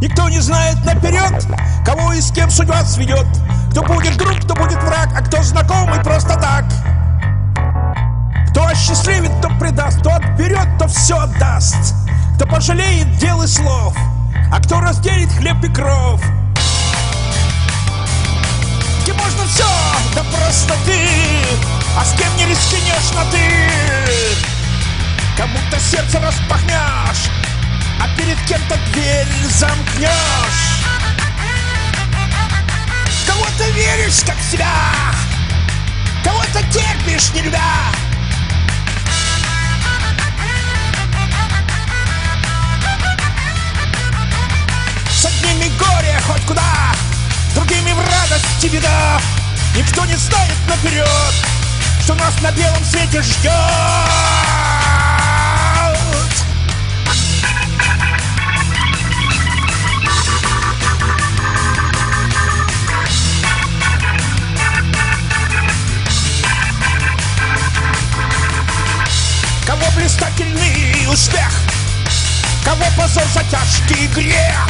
Никто не знает наперед, кого и с кем судьба сведет. Кто будет друг, кто будет враг, а кто знакомый просто так. Кто осчастливит, кто предаст, кто отберет, то все отдаст. Кто пожалеет дел и слов, а кто разделит хлеб и кров. Где можно все, да просто ты, а с кем не рискнешь на ты. Кому-то сердце распахнешь, а перед кем-то дверь замкнешь. Кого-то веришь, как себя, кого-то терпишь, не любя. С одними горе хоть куда, другими в радости беда. Никто не знает наперед, что нас на белом свете ждет. Блистательный успех, кого позор за тяжкий грех.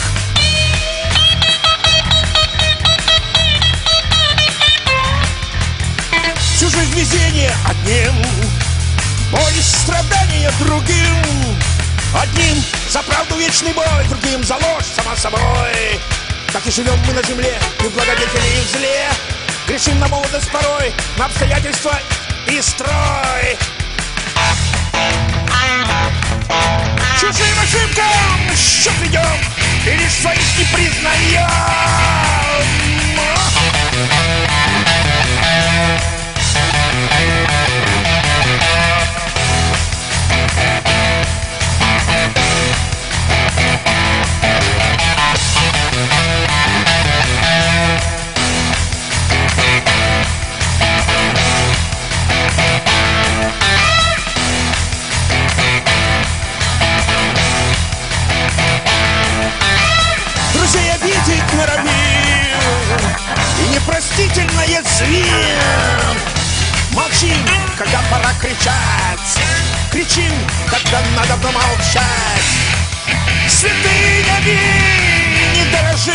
Всю жизнь везение одним, боль и страдания другим. Одним за правду вечный бой, другим за ложь сама собой. Так и живем мы на земле, и в благодетели, и в зле. Грешим на молодость порой, на обстоятельства и строй. Shimmy, shimmy, shimmy, shimmy, язвим Молчим, когда пора кричать. Кричим, когда надо помолчать Святынями не дорожим.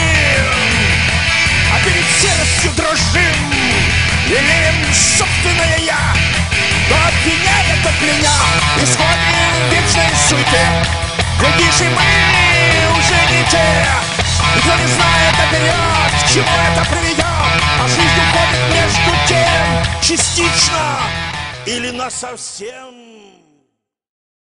А перед серостью дрожим Лелеем собственное я То обвиняя, то кляня Исходим в вечной суете Глядишь, и мы уже не те. Никто не знает наперед, к чему это приведет А жизнь уходит между тем Частично или насовсем